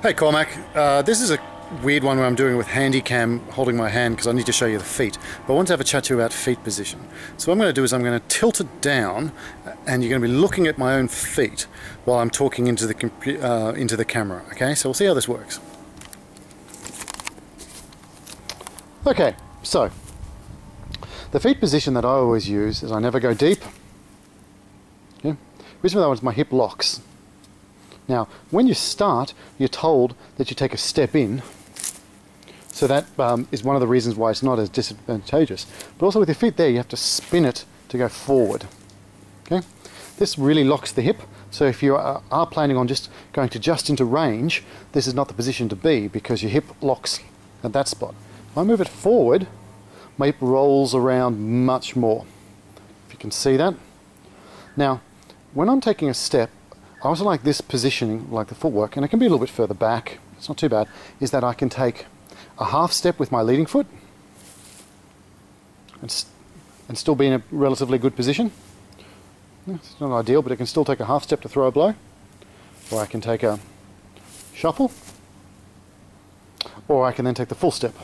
Hey Cormac, uh, this is a weird one where I'm doing it with handy cam holding my hand because I need to show you the feet. But I want to have a chat to you about feet position. So what I'm going to do is I'm going to tilt it down and you're going to be looking at my own feet while I'm talking into the, uh, into the camera. Okay, so we'll see how this works. Okay, so the feet position that I always use is I never go deep. Okay? Reason for that is my hip locks. Now, when you start, you're told that you take a step in. So that um, is one of the reasons why it's not as disadvantageous. But also with your feet there, you have to spin it to go forward. Okay, This really locks the hip. So if you are, are planning on just going to just into range, this is not the position to be because your hip locks at that spot. If I move it forward, my hip rolls around much more. If you can see that. Now, when I'm taking a step, I also like this positioning, like the footwork, and it can be a little bit further back, it's not too bad, is that I can take a half step with my leading foot and, and still be in a relatively good position. It's not ideal, but it can still take a half step to throw a blow. Or I can take a shuffle. Or I can then take the full step.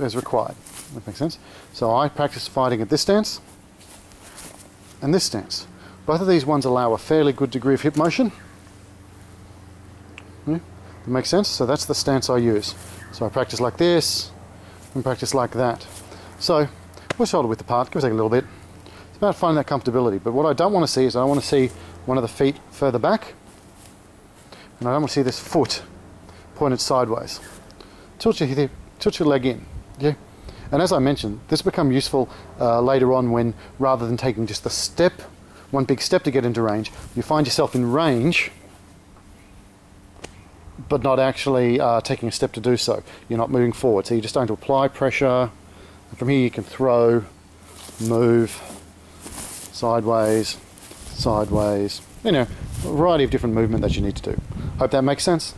As required. That makes sense. So I practice fighting at this stance and this stance. Both of these ones allow a fairly good degree of hip motion. Yeah, that makes sense? So that's the stance I use. So I practice like this and practice like that. So we're shoulder width apart, give take a little bit. It's about finding that comfortability. But what I don't want to see is I want to see one of the feet further back and I don't want to see this foot pointed sideways. Tilt your, tilt your leg in. Yeah? And as I mentioned, this become useful uh, later on when rather than taking just the step, one big step to get into range, you find yourself in range but not actually uh, taking a step to do so. You're not moving forward. So you're just going to apply pressure. And from here you can throw, move, sideways, sideways, you know, a variety of different movement that you need to do. Hope that makes sense.